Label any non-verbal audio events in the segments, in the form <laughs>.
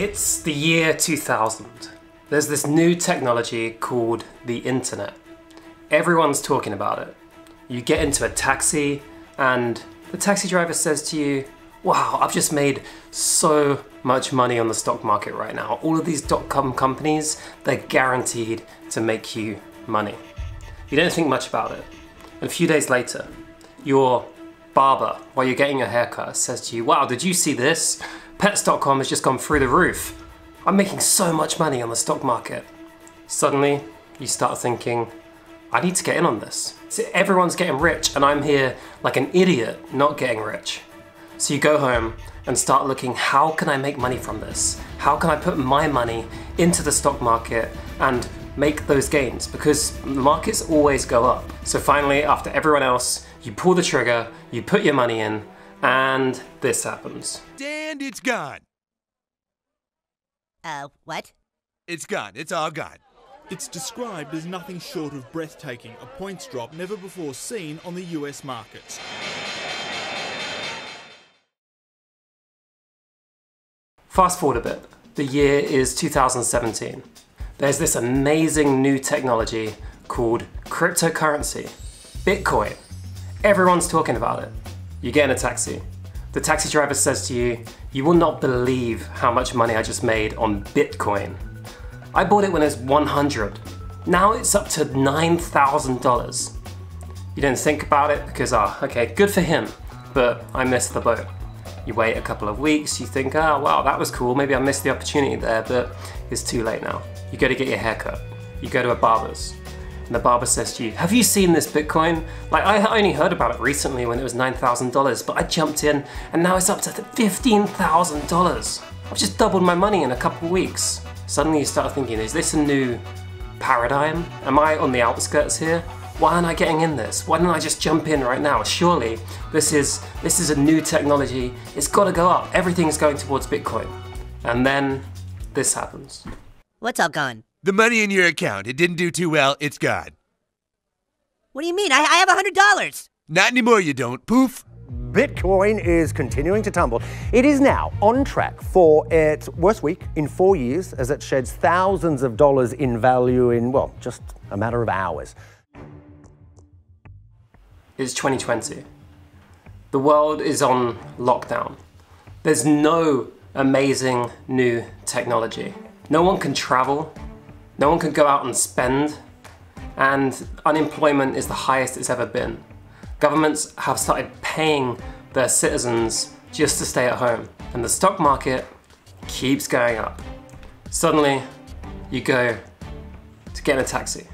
It's the year 2000. There's this new technology called the internet. Everyone's talking about it. You get into a taxi and the taxi driver says to you, wow, I've just made so much money on the stock market right now. All of these dot-com companies, they're guaranteed to make you money. You don't think much about it. A few days later, your barber, while you're getting your haircut, says to you, wow, did you see this? Pets.com has just gone through the roof. I'm making so much money on the stock market. Suddenly, you start thinking, I need to get in on this. See, everyone's getting rich and I'm here like an idiot not getting rich. So you go home and start looking, how can I make money from this? How can I put my money into the stock market and make those gains? Because markets always go up. So finally, after everyone else, you pull the trigger, you put your money in, and this happens. And it's gone. Uh, what? It's gone. It's all gone. It's described as nothing short of breathtaking, a points drop never before seen on the US markets. Fast forward a bit. The year is 2017. There's this amazing new technology called cryptocurrency, Bitcoin. Everyone's talking about it. You get in a taxi. The taxi driver says to you, you will not believe how much money I just made on Bitcoin. I bought it when it was 100. Now it's up to $9,000. You don't think about it because, ah, oh, okay, good for him, but I missed the boat. You wait a couple of weeks, you think, oh wow, that was cool, maybe I missed the opportunity there, but it's too late now. You go to get your haircut. You go to a barber's. And the barber says to you, have you seen this Bitcoin? Like, I only heard about it recently when it was $9,000, but I jumped in and now it's up to $15,000. I've just doubled my money in a couple weeks. Suddenly you start thinking, is this a new paradigm? Am I on the outskirts here? Why aren't I getting in this? Why don't I just jump in right now? Surely this is this is a new technology. It's got to go up. Everything's going towards Bitcoin. And then this happens. What's all gone? The money in your account. It didn't do too well. It's gone. What do you mean? I, I have a hundred dollars. Not anymore. You don't. Poof. Bitcoin is continuing to tumble. It is now on track for its worst week in four years as it sheds thousands of dollars in value in, well, just a matter of hours. It's 2020. The world is on lockdown. There's no amazing new technology. No one can travel, no one can go out and spend, and unemployment is the highest it's ever been. Governments have started paying their citizens just to stay at home, and the stock market keeps going up. Suddenly, you go to get in a taxi.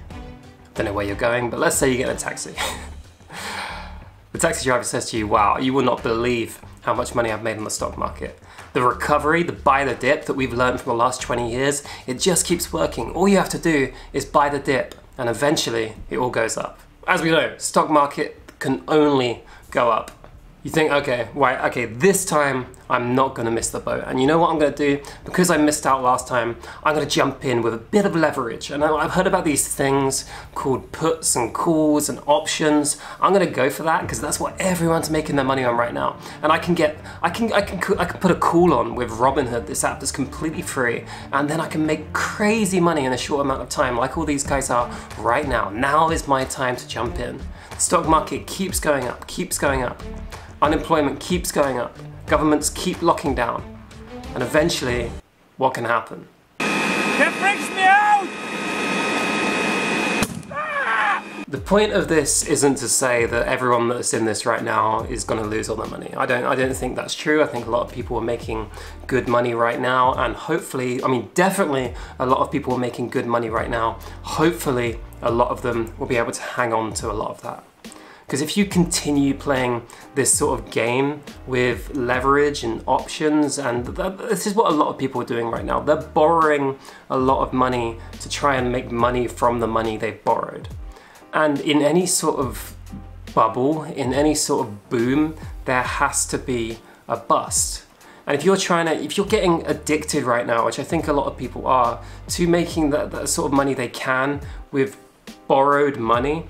Don't know where you're going, but let's say you get in a taxi. <laughs> the taxi driver says to you, wow, you will not believe how much money I've made on the stock market. The recovery, the buy the dip that we've learned from the last 20 years, it just keeps working. All you have to do is buy the dip and eventually it all goes up. As we know, stock market can only go up. You think, okay, right, okay, this time I'm not gonna miss the boat. And you know what I'm gonna do? Because I missed out last time, I'm gonna jump in with a bit of leverage. And I've heard about these things called puts and calls and options. I'm gonna go for that because that's what everyone's making their money on right now. And I can get, I can, I can, I can put a call on with Robinhood, this app that's completely free. And then I can make crazy money in a short amount of time, like all these guys are right now. Now is my time to jump in. The stock market keeps going up, keeps going up. Unemployment keeps going up. Governments keep locking down. And eventually, what can happen? It freaks me out! The point of this isn't to say that everyone that's in this right now is going to lose all their money. I don't I don't think that's true. I think a lot of people are making good money right now and hopefully, I mean definitely a lot of people are making good money right now. Hopefully a lot of them will be able to hang on to a lot of that. Because if you continue playing this sort of game with leverage and options, and this is what a lot of people are doing right now, they're borrowing a lot of money to try and make money from the money they've borrowed. And in any sort of bubble, in any sort of boom, there has to be a bust. And if you're trying to, if you're getting addicted right now, which I think a lot of people are, to making that, that sort of money they can with borrowed money,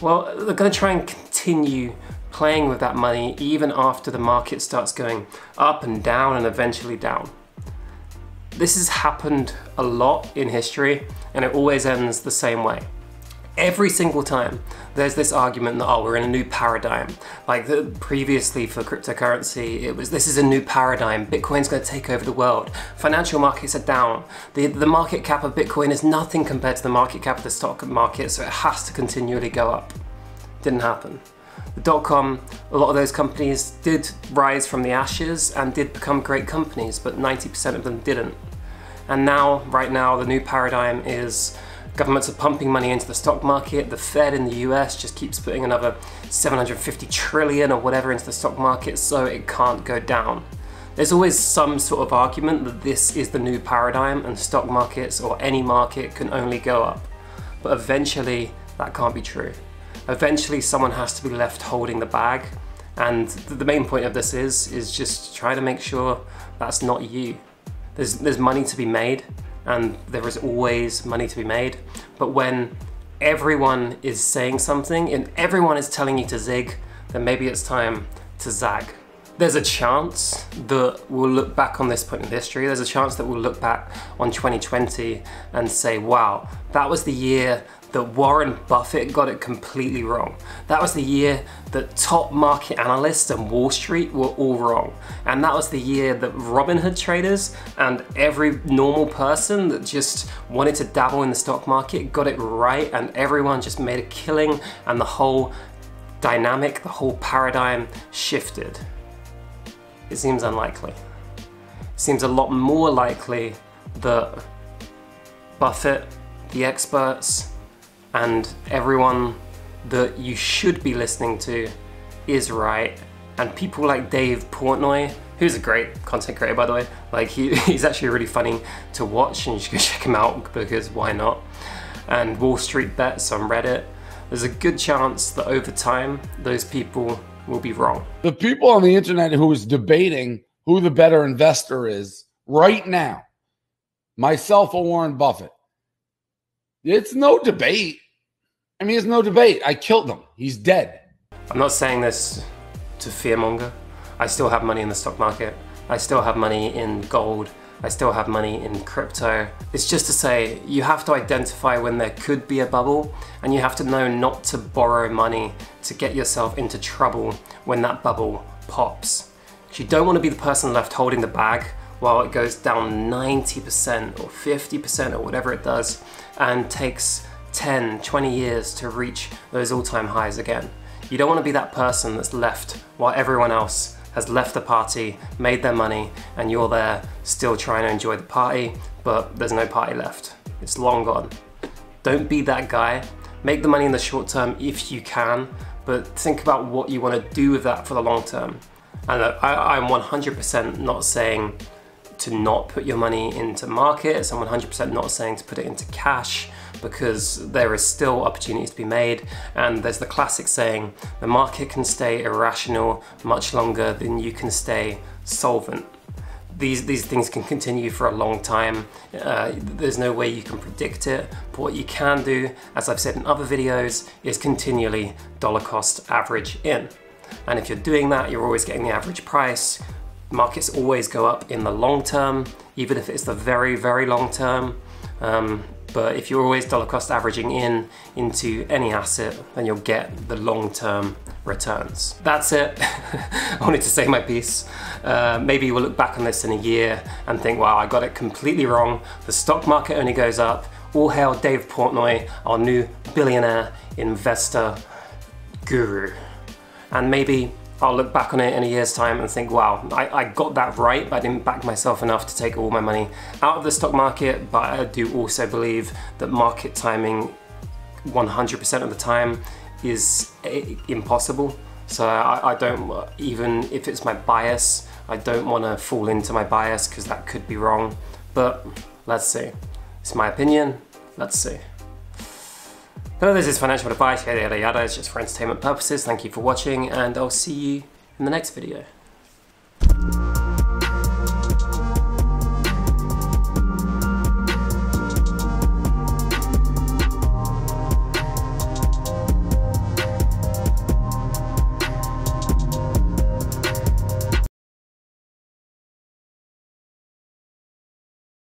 well, they're going to try and continue playing with that money even after the market starts going up and down and eventually down. This has happened a lot in history and it always ends the same way. Every single time there's this argument that oh we're in a new paradigm. Like the, previously for cryptocurrency it was this is a new paradigm. Bitcoin's going to take over the world. Financial markets are down. The, the market cap of bitcoin is nothing compared to the market cap of the stock market so it has to continually go up. Didn't happen. The dot-com, a lot of those companies did rise from the ashes and did become great companies, but 90% of them didn't. And now, right now, the new paradigm is governments are pumping money into the stock market. The Fed in the US just keeps putting another 750 trillion or whatever into the stock market so it can't go down. There's always some sort of argument that this is the new paradigm and stock markets or any market can only go up. But eventually that can't be true eventually someone has to be left holding the bag. And the main point of this is, is just try to make sure that's not you. There's, there's money to be made and there is always money to be made. But when everyone is saying something and everyone is telling you to zig, then maybe it's time to zag. There's a chance that we'll look back on this point in history. There's a chance that we'll look back on 2020 and say, wow, that was the year that Warren Buffett got it completely wrong. That was the year that top market analysts and Wall Street were all wrong. And that was the year that Robinhood traders and every normal person that just wanted to dabble in the stock market got it right and everyone just made a killing and the whole dynamic, the whole paradigm shifted. It seems unlikely. It seems a lot more likely that Buffett, the experts, and everyone that you should be listening to is right. And people like Dave Portnoy, who's a great content creator by the way, like he, <laughs> he's actually really funny to watch and you should go <laughs> check him out because why not? And Wall Street Bets on Reddit, there's a good chance that over time those people will be wrong. The people on the internet who is debating who the better investor is right now, myself or Warren Buffett, it's no debate. I mean, it's no debate. I killed him. He's dead. I'm not saying this to fearmonger. I still have money in the stock market. I still have money in gold. I still have money in crypto. It's just to say you have to identify when there could be a bubble and you have to know not to borrow money to get yourself into trouble when that bubble pops. You don't want to be the person left holding the bag while it goes down 90% or 50% or whatever it does and takes 10, 20 years to reach those all-time highs again. You don't want to be that person that's left while everyone else has left the party, made their money, and you're there still trying to enjoy the party, but there's no party left. It's long gone. Don't be that guy. Make the money in the short term if you can, but think about what you want to do with that for the long term. And I, I'm 100% not saying to not put your money into markets. I'm 100% not saying to put it into cash because there is still opportunities to be made. And there's the classic saying, the market can stay irrational much longer than you can stay solvent. These, these things can continue for a long time. Uh, there's no way you can predict it, but what you can do, as I've said in other videos, is continually dollar cost average in. And if you're doing that, you're always getting the average price, markets always go up in the long term, even if it's the very, very long term. Um, but if you're always dollar cost averaging in into any asset, then you'll get the long-term returns. That's it. <laughs> I wanted to say my piece. Uh, maybe we'll look back on this in a year and think, wow, I got it completely wrong. The stock market only goes up. All hail Dave Portnoy, our new billionaire investor guru. And maybe I'll look back on it in a year's time and think, wow, I, I, got that right, but I didn't back myself enough to take all my money out of the stock market. But I do also believe that market timing 100% of the time is eh, impossible. So I, I don't, even if it's my bias, I don't want to fall into my bias because that could be wrong. But let's see. It's my opinion. Let's see. None of this is financial advice, yada yada yada, it's just for entertainment purposes. Thank you for watching and I'll see you in the next video.